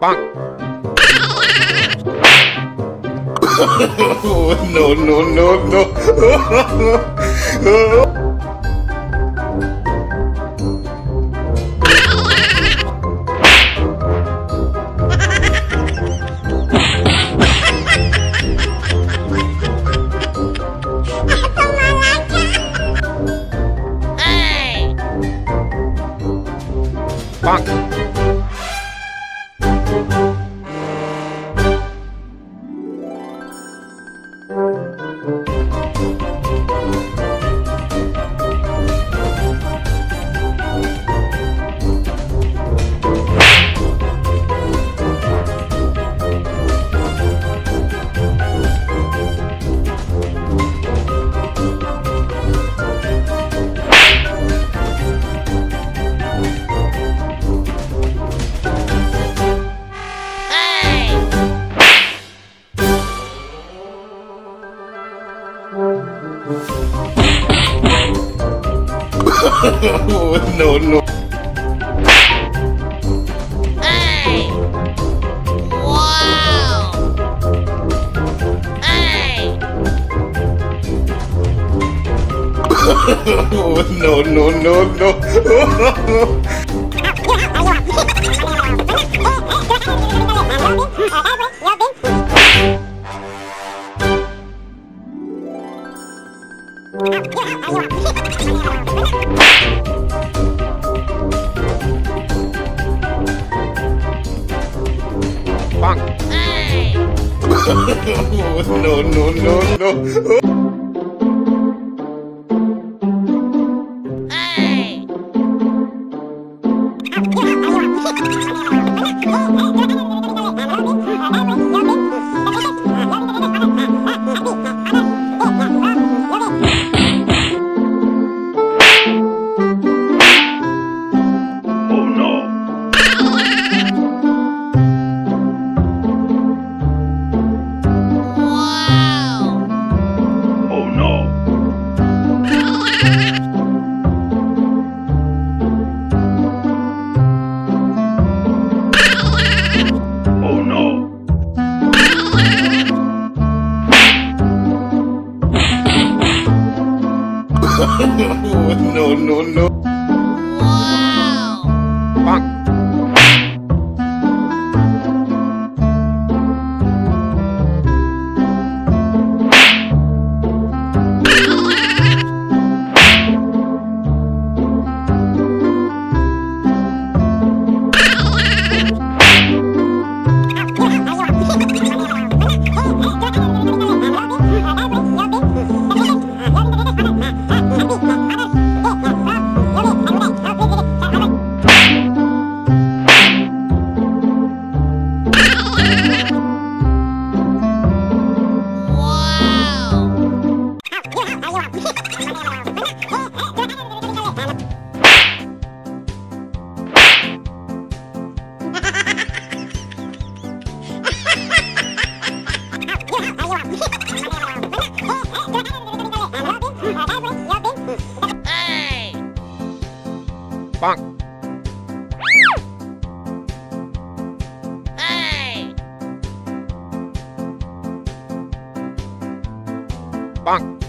no, no, no, no. no, no. Hey! Wow! Hey! no, no, no, no. Hey! no, no, no, no. no, no, no. Hey! Bonk.